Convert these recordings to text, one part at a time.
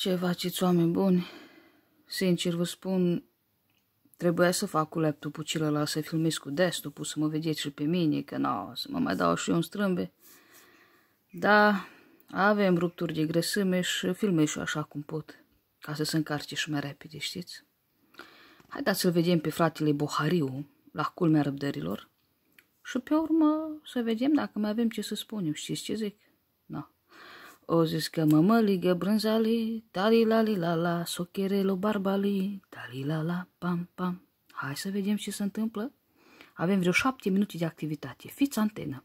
Ce faceți, oameni buni? Sincer vă spun, trebuia să fac cu laptopul celălalt să filmez cu desktop să mă vedeți și pe mine, că nu, să mă mai dau și eu în strâmbe. Da, avem rupturi de grăsime și filmez și așa cum pot, ca să se încarce și mai repede, știți? Haideți să-l vedem pe fratele Bohariu, la culmea răbdărilor, și pe urmă să vedem dacă mai avem ce să spunem. Știți ce zic? No. O zis că mămăligă brânzali, tali la li la la, socherelo barbali, tali la la, pam pam. Hai să vedem ce se întâmplă. Avem vreo șapte minute de activitate. Fiți antenă.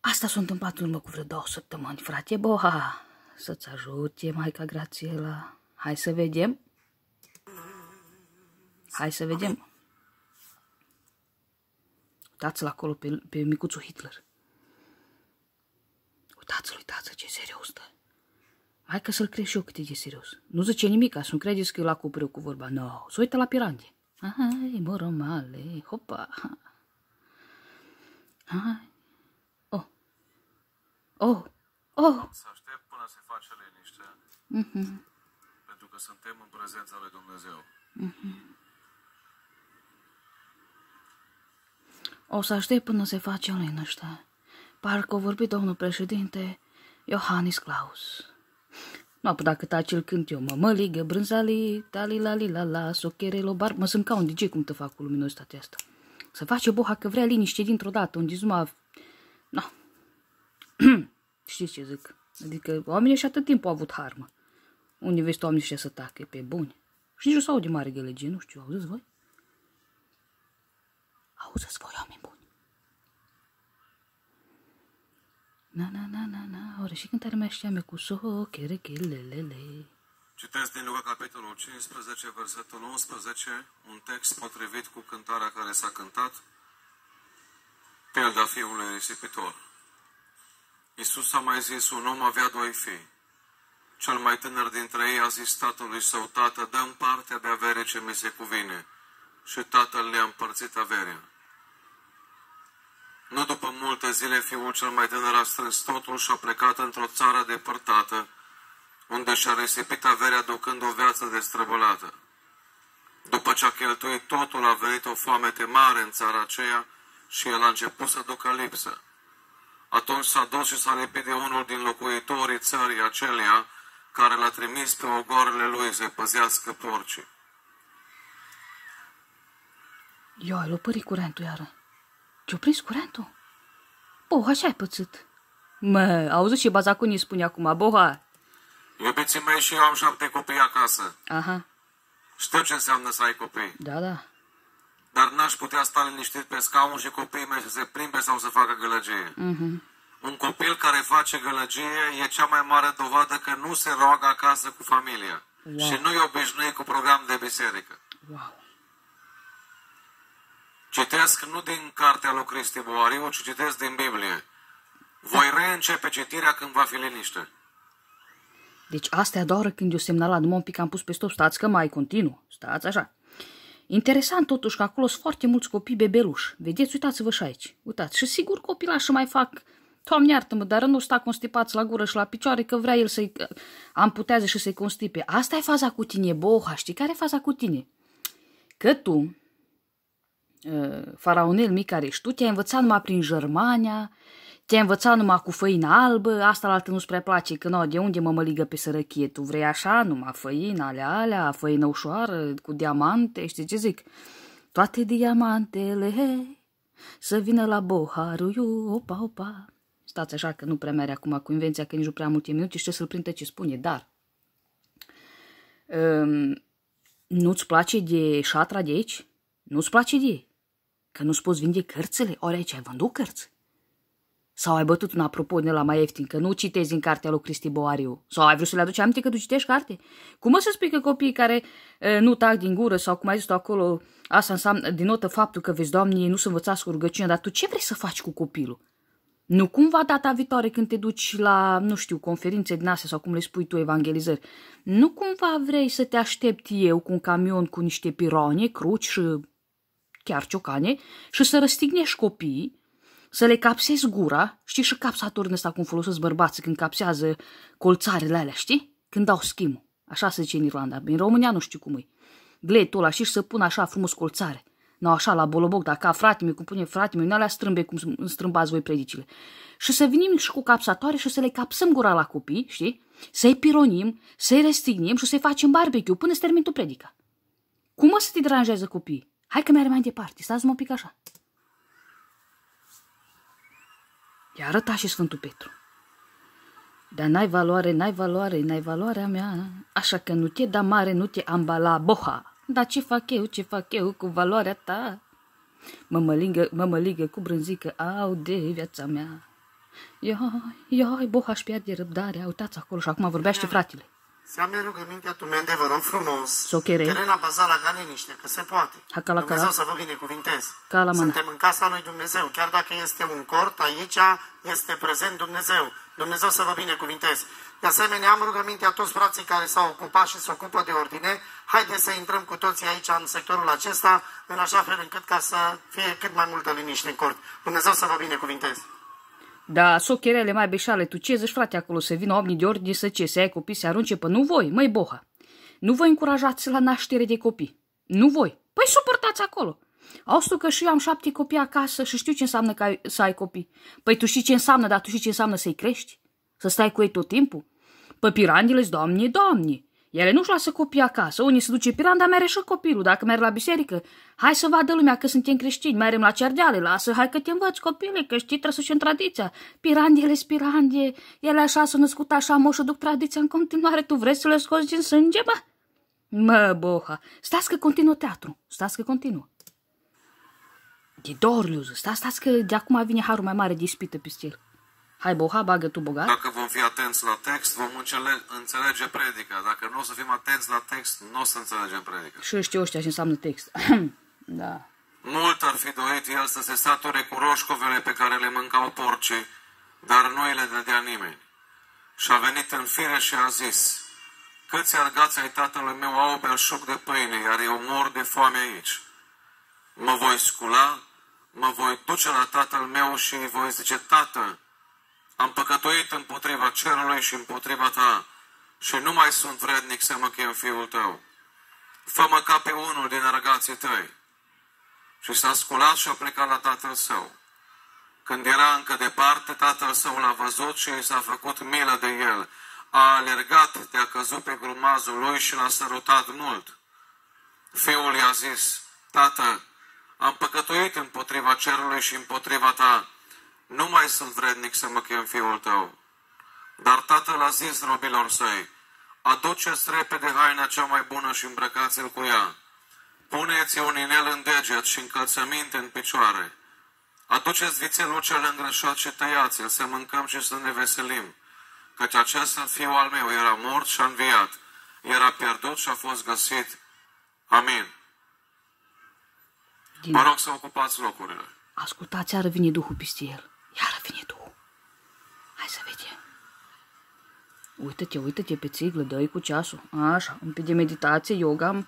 Asta s-a întâmplat în urmă cu vreo două săptămâni, frate Boha. Să-ți ajute, Maica Grațiela. Hai să vedem. Hai să vedem. Uitați-l acolo pe, pe micuțul Hitler. Uitați-l, uitați ce serios stă. Hai că să-l crezi și eu cât e de serios. Nu zice nimic, să nu credeți că îl acoperă cu vorba. Nu, no, să uită la pirande. Hai, moromale, hopa. Hai. Oh. Oh. Oh. Să aștept până se face liniște, Mhm. pentru că suntem în prezența lui Dumnezeu. O să aștept până se face o liniște. Parcă o vorbi domnul președinte Iohannis Claus. Nu, păi dacă taci îl cânt eu, mă, mă ligă, brânzali, tali la li la la, socherelo, bar, mă sunt ca un DJ cum te fac cu luminositatea asta. Să face boha că vrea liniște dintr-o dată, unde numai... No. Știți ce zic? Adică oamenii și atât timp au avut harmă. Unde vezi tu oamenii ăștia să tacă pe buni? Și nici nu s-au de mare gălăgie, nu știu, auziți voi? Auziți voi, oameni buni? Na, na, na, na, na, ore și cântare mai știam eu cu soho, chere, chelelele. Citesc din Luca, capitolul 15, versetul 11, un text potrivit cu cântarea care s-a cântat, Pilda fiului risipitor. Iisus a mai zis, un om avea doi fii. Cel mai tânăr dintre ei a zis tatălui său, tată, dă partea de avere ce mi se cuvine. Și tatăl le-a împărțit averea. Nu după multe zile, fiul cel mai tânăr a strâns totul și a plecat într-o țară depărtată, unde și-a risipit averea ducând o viață destrăbălată. După ce a cheltuit totul, a venit o foamete mare în țara aceea și el a început să ducă lipsă. Atunci s-a dus și s-a lipit de unul din locuitorii țării aceleia, care l-a trimis pe ogoarele lui să păzească porcii. Eu, ai lopărit curentul iară. Ce-o prins curentul? Boha, așa ai pățit. Mă, auzi ce bazacunii spune acum, boha. Iubiții mei și eu am șapte copii acasă. Aha, Știu ce înseamnă să ai copii. da, da. Dar n-aș putea sta liniștit pe scaun și copiii mei să se plimbe sau să facă gălăgie. Mhm. Un copil care face gălăgie e cea mai mare dovadă că nu se roagă acasă cu familia. Wow. Și nu e obișnuit cu program de biserică. Wow. Citesc nu din cartea lui Cristi Boariu, ci citesc din Biblie. Voi reîncepe citirea când va fi liniște. Deci asta e a doua oră când eu semnalat, numai un pic am pus pe stop, stați că mai continuu, stați așa. Interesant totuși că acolo sunt foarte mulți copii bebeluși. Vedeți, uitați-vă și aici. Uitați, și sigur copilașii mai fac, Doamne iartă-mă, dar nu sta constipați la gură și la picioare că vrea el să-i amputează și să-i constipe. Asta e faza cu tine, boha, știi care e faza cu tine? Că tu, uh, faraonel mic care ești tu, te-ai învățat numai prin Germania, te-ai învățat numai cu făina albă, asta la altă nu-ți prea place, că nu, de unde mă mă ligă pe sărăchie? Tu vrei așa, numai făina, alea, alea, făină ușoară, cu diamante, știi ce zic? Toate diamantele, să vină la Boharu, opa, opa. Stați așa că nu prea mere acum cu invenția că nici nu prea multe minute și să-l printe ce spune, dar um, nu-ți place de șatra de aici? Nu-ți place de ei? Că nu-ți poți vinde cărțile? Ori aici ai vândut cărți? Sau ai bătut un apropo de la mai ieftin, că nu citezi în cartea lui Cristi Boariu? Sau ai vrut să le aduci aminte că tu citești carte? Cum o să spui că copiii care e, nu tac din gură sau cum ai zis tu acolo, asta înseamnă, denotă faptul că, vezi, doamne, nu să învățați cu rugăciunea, dar tu ce vrei să faci cu copilul? Nu cumva data viitoare când te duci la, nu știu, conferințe din astea sau cum le spui tu, evangelizări, nu cumva vrei să te aștept eu cu un camion cu niște piroane, cruci și chiar ciocane și să răstignești copiii, să le capsezi gura, știi și capsatorul ăsta cum folosesc bărbații când capsează colțarele alea, știi? când dau schimul. Așa se zice în Irlanda. În România nu știu cum e. Gletul ăla și să pună așa frumos colțare. Nu așa la boloboc, dacă ca frate meu, cum pune frate meu, nu alea strâmbe cum strâmbați voi predicile. Și să venim și cu capsatoare și să le capsăm gura la copii, știi? Să-i pironim, să-i restignim și să-i facem barbecue până să termin tu predica. Cum o să te deranjează copiii? Hai că mergem mai departe, stați-mă un pic așa. I-a arătat și Sfântul Petru. Dar n-ai valoare, n-ai valoare, n-ai valoarea mea, așa că nu te da mare, nu te ambala, boha. Dar ce fac eu, ce fac eu cu valoarea ta? Mă măligă, mă măligă cu brânzică, au de viața mea. Ioi, ioi, boha își pierde răbdarea, uitați acolo și acum vorbește fratele. Seamnă rugămintea tu, mende, vă rog frumos. Sochere. Terena bazala ca liniște, că se poate. Hakala, Dumnezeu kala. să vă binecuvinteze. Kala, mana. Suntem în casa lui Dumnezeu. Chiar dacă este un cort, aici este prezent Dumnezeu. Dumnezeu să vă binecuvinteze. De asemenea, am rugămintea toți frații care s-au ocupat și se ocupă de ordine. Haideți să intrăm cu toții aici în sectorul acesta, în așa fel încât ca să fie cât mai multă liniște în cort. Dumnezeu să vă binecuvinteze. Da, socherele mai beșale, tu ce zici, frate, acolo să vină oamenii de ordine să ce, să ai copii, să arunce pe nu voi, măi boha. Nu voi încurajați la naștere de copii. Nu voi. Păi suportați acolo. Auzi că și eu am șapte copii acasă și știu ce înseamnă că ai, să ai copii. Păi tu știi ce înseamnă, dar tu știi ce înseamnă să-i crești? Să stai cu ei tot timpul? Păi pirandile doamne, doamne. Ele nu-și lasă copii acasă. Unii se duce piranda, mere și copilul. Dacă merg la biserică, hai să vadă lumea că suntem creștini. Merem la cerdeale, lasă, hai că te învăț copile, că știi, trebuie să în tradiția. Pirandele spirandie, ele așa s-au născut așa, moșul duc tradiția în continuare. Tu vrei să le scoți din sânge, bă? Mă, boha, stați că continuă teatru, stați că continuă. De două ori le stați, stați că de acum vine harul mai mare de ispită peste el. Hai, boha, bagă tu bogat. Dacă vom fi atenți la text, vom înțele- înțelege predica. Dacă nu o să fim atenți la text, nu o să înțelegem predica. Și știu ăștia ce înseamnă text. da. Mult ar fi dorit el să se sature cu roșcovele pe care le mâncau porcii, dar nu îi le dădea nimeni. Și a venit în fire și a zis, Câți argați ai tatălui meu au belșug de pâine, iar eu mor de foame aici. Mă voi scula, mă voi duce la tatăl meu și îi voi zice, Tată, am păcătuit împotriva cerului și împotriva ta și nu mai sunt vrednic să mă chem fiul tău. Fă-mă ca pe unul din argații tăi. Și s-a sculat și a plecat la tatăl său. Când era încă departe, tatăl său l-a văzut și i s-a făcut milă de el. A alergat, te-a căzut pe grumazul lui și l-a sărutat mult. Fiul i-a zis, Tată, am păcătuit împotriva cerului și împotriva ta. Nu mai sunt vrednic să mă chem fiul tău. Dar tatăl a zis robilor săi, aduceți repede haina cea mai bună și îmbrăcați-l cu ea. Puneți un inel în deget și încălțăminte în picioare. Aduceți vițelul cel îngrășat și tăiați-l, să mâncăm și să ne veselim. Căci acesta fiul al meu era mort și a înviat, era pierdut și a fost găsit. Amin. Din... Vă rog să ocupați locurile. Ascultați, iară vine Duhul peste el. Iară vine Duhul. Hai să vedem. Uită-te, uită-te pe țiglă, dă cu ceasul. Așa, un pic de meditație, yoga,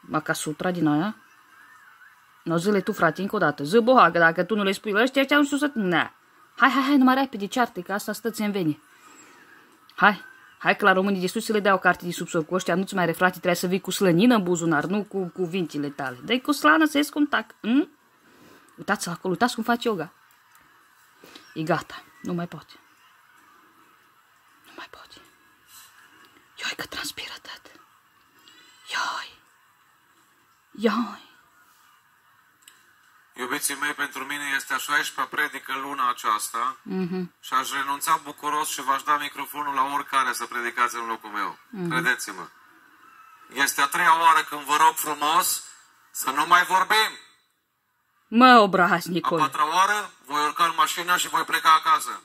Makasutra din aia. Nu zile tu, frate, încă o dată. Zi, boha, că dacă tu nu le spui la ăștia, ăștia nu știu să... Nea. Hai, hai, hai, numai repede, ceartă, că asta stă în vene. Hai, hai că la românii de sus să le dea o carte de subsor cu ăștia, nu-ți mai are, frate, trebuie să vii cu slănină în buzunar, nu cu cuvintele tale. dă cu slană să ies cum tac. Hm? Uitați acolo, uitați cum face yoga. E gata, nu mai poate. Nu mai poate. Ioi că transpiră tot. Ioi. Ioi. Iubiții mei, pentru mine este a 16-a predică luna aceasta Mhm. și aș renunța bucuros și v-aș da microfonul la oricare să predicați în locul meu. Mhm. Credeți-mă. Este a treia oară când vă rog frumos să nu mai vorbim. Mă, A obraznicol. patra oară voi urca în mașină și voi pleca acasă.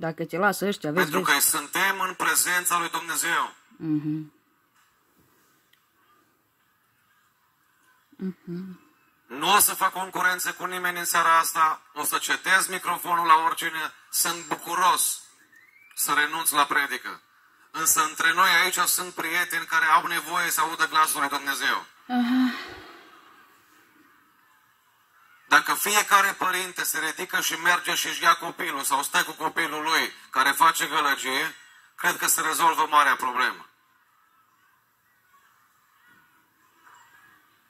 Dacă te lasă ăștia, vezi, Pentru vezi. că suntem în prezența lui Dumnezeu. Mhm. Nu o să fac concurență cu nimeni în seara asta, o să cedez microfonul la oricine, sunt bucuros să renunț la predică. Însă între noi aici sunt prieteni care au nevoie să audă glasul lui Dumnezeu. Dacă fiecare părinte se ridică și merge și își ia copilul sau stă cu copilul lui care face gălăgie, cred că se rezolvă marea problemă.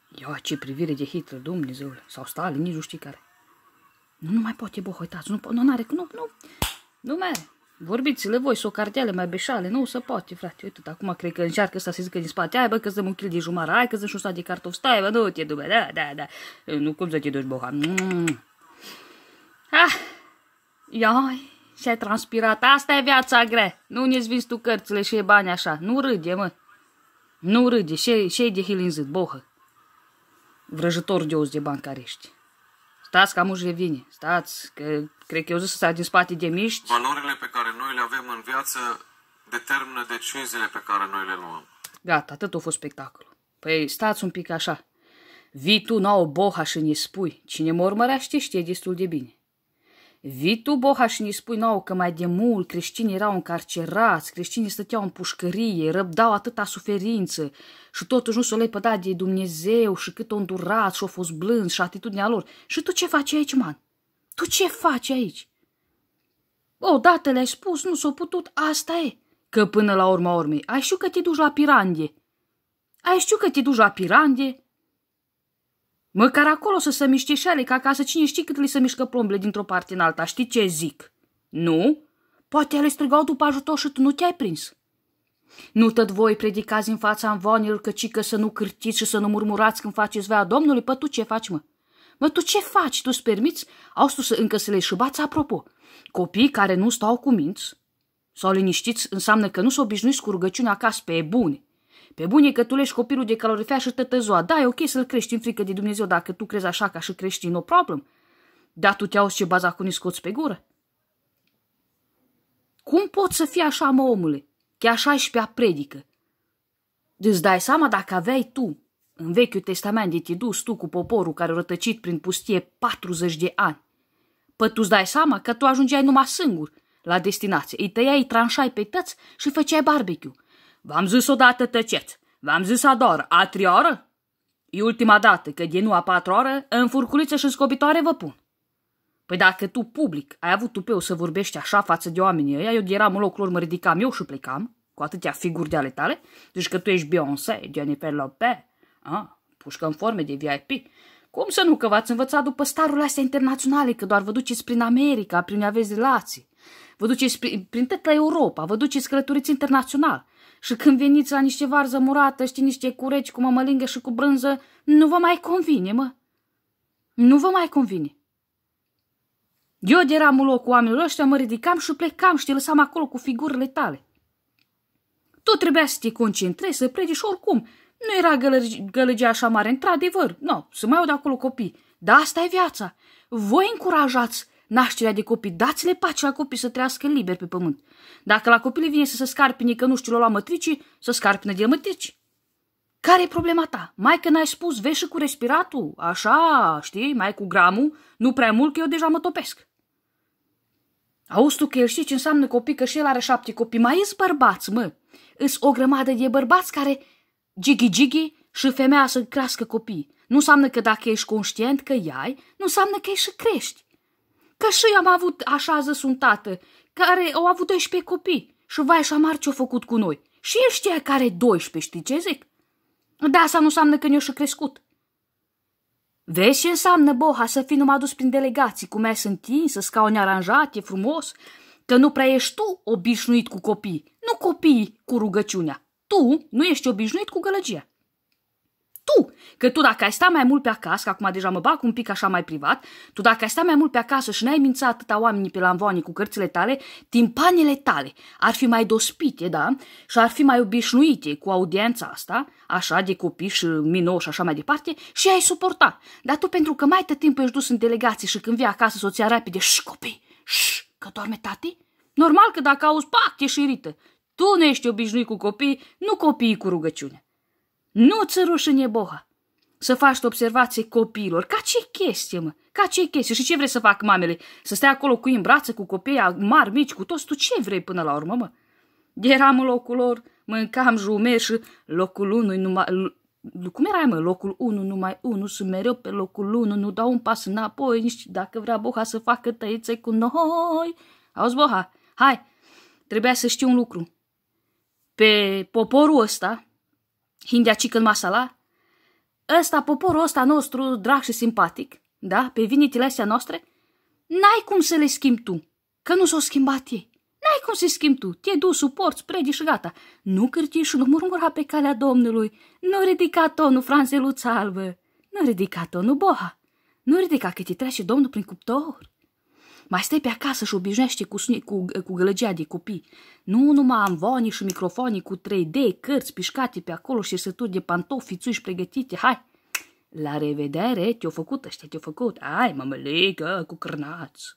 Ia ce privire de Hitler, Dumnezeule, sau Stalin, nici nu știi care. Nu, nu mai poate, bă, uitați, nu, nu are, nu, nu, nu mere. Vorbiți-le voi, socardeale mai beșale, nu se poate, frate. Uite, acum cred că încearcă să se zică din spate. Hai, bă, că dăm un kil de jumara, hai că dăm și de cartofi. Stai, bă, nu te duce, da, da, da. Nu, cum să te duci, boha. Mm. Ah, iai, și-ai transpirat. Asta e viața grea. Nu ne-ți vinzi tu cărțile și e bani așa. Nu râde, mă. Nu râde, și și de hilinzit, bohă. Vrăjător de oz de bancarești. Stați că am uși revine. Stați, că cred că eu zis să din spate de miști. Valorile pe care noi le avem în viață determină deciziile pe care noi le luăm. Gata, atât a fost spectacolul. Păi stați un pic așa. Vii tu o boha și ne spui. Cine mă urmărește știe destul de bine. Vii tu, Boha, și ne spui nouă că mai de mult creștinii erau încarcerați, creștinii stăteau în pușcărie, răbdau atâta suferință și totuși nu s-o lepăda de Dumnezeu și cât o îndurat și au fost blânzi și atitudinea lor. Și tu ce faci aici, man? Tu ce faci aici? Odată le-ai spus, nu s-a putut, asta e. Că până la urma urmei, ai știu că te duci la pirandie. Ai știu că te duci la pirandie Măcar acolo să se miște șale, ca acasă cine știe cât li se mișcă plomble dintr-o parte în alta. Știi ce zic? Nu? Poate ele strigau după ajutor și tu nu te-ai prins. Nu tot voi predicați în fața învoanilor că cică să nu cârtiți și să nu murmurați când faceți vea Domnului? Pă tu ce faci, mă? Mă, tu ce faci? Tu-ți permiți? Au să încă să le șubați apropo. Copii care nu stau cu minți sau liniștiți înseamnă că nu s-au obișnuiți cu rugăciunea acasă pe bune. Pe bune că tu lești copilul de calorifea și tătă ziua. Da, e ok să-l crești în frică de Dumnezeu dacă tu crezi așa ca și crești, no problem. Dar tu te auzi ce baza cu scoți pe gură? Cum poți să fii așa, mă, omule? Că așa și pe a predică. Îți dai seama dacă aveai tu, în Vechiul Testament, de te dus tu cu poporul care a rătăcit prin pustie 40 de ani, pă tu îți dai seama că tu ajungeai numai singur la destinație. Îi tăiai, tranșai pe tăți și făceai barbecue. V-am zis odată tăceți. V-am zis ador. A trei oră? E ultima dată că de nu a patru oră, în furculiță și scobitoare vă pun. Păi dacă tu, public, ai avut tupeu să vorbești așa față de oamenii ăia, eu eram în locul lor, mă ridicam eu și plecam, cu atâtea figuri de ale tale, deci că tu ești Beyoncé, Jennifer Lopez, ah, pușcă în forme de VIP. Cum să nu, că v-ați învățat după starurile astea internaționale, că doar vă duceți prin America, prin aveți relații. Vă duceți prin, prin la Europa, vă duceți călătoriți internațional. Și când veniți la niște varză murată, știi, niște cureci cu mămălingă și cu brânză, nu vă mai convine, mă. Nu vă mai convine. Eu de eram în locul oamenilor ăștia, mă ridicam și plecam și te lăsam acolo cu figurile tale. Tu trebuia să te concentrezi, să predici și oricum. Nu era gălăgea așa mare, într-adevăr. Nu, no, să mai aud acolo copii. Dar asta e viața. Voi încurajați nașterea de copii, dați-le pace la copii să trăiască liber pe pământ. Dacă la copil vine să se scarpine că nu știu la mătrici, să scarpine de mătrici. Care e problema ta? Mai că n-ai spus, vezi și cu respiratul, așa, știi, mai cu gramul, nu prea mult că eu deja mă topesc. Auzi tu că el știi ce înseamnă copii, că și el are șapte copii, mai ești bărbați, mă. Îs o grămadă de bărbați care gigi-gigi și femeia să crească copii. Nu înseamnă că dacă ești conștient că ai, nu înseamnă că ești și crești. Că și eu am avut, așa zis un tată, care au avut 12 copii și vai și amar ce-au făcut cu noi. Și el știa care are 12, știi ce zic? Da, asta nu înseamnă că ne-o și crescut. Vezi ce înseamnă, boha, să fii numai dus prin delegații, cu mes întinsă, scaune aranjate, frumos, că nu prea ești tu obișnuit cu copii, nu copiii cu rugăciunea. Tu nu ești obișnuit cu gălăgia tu. Că tu dacă ai sta mai mult pe acasă, că acum deja mă bag un pic așa mai privat, tu dacă ai sta mai mult pe acasă și n-ai mințat atâta oamenii pe la cu cărțile tale, timpanele tale ar fi mai dospite, da? Și ar fi mai obișnuite cu audiența asta, așa, de copii și minori și așa mai departe, și ai suporta. Dar tu pentru că mai tot timpul ești dus în delegații și când vii acasă soția rapide, și copii, și că doarme tati? Normal că dacă auzi, pac, te șirită. Tu nu ești obișnuit cu copii, nu copiii cu rugăciune. Nu ți rușine, Boha, să faci observație copiilor. Ca ce chestie, mă? Ca ce chestie? Și ce vrei să fac mamele? Să stai acolo cu ei în brațe, cu copiii mari, mici, cu toți? Tu ce vrei până la urmă, mă? Eram în locul lor, mâncam jumer și locul unu numai... Cum era, mă? Locul 1, numai 1, sunt mereu pe locul 1, nu dau un pas înapoi, nici dacă vrea Boha să facă tăițe cu noi. Auzi, Boha, hai, trebuia să știu un lucru. pe poporul ăsta, Hindia Chicken Masala, ăsta, poporul ăsta nostru, drag și simpatic, da, pe vinitile astea noastre, n-ai cum să le schimbi tu, că nu s-au schimbat ei. N-ai cum să schimbi tu, te duci, suporți, predi și gata. Nu cârti și nu murmura pe calea Domnului, nu ridica tonul, franzeluța albă, nu ridica tonul, boha, nu ridica că te trece Domnul prin cuptor. Mai stai pe acasă și obișnuiește cu, cu, cu gălăgea de copii. Nu numai amvonii și microfonii cu 3D, cărți pișcate pe acolo și sături de pantofi fițuși pregătite. Hai, la revedere, te-o făcut ăștia, te-o făcut. Ai, mămăligă, cu cârnați.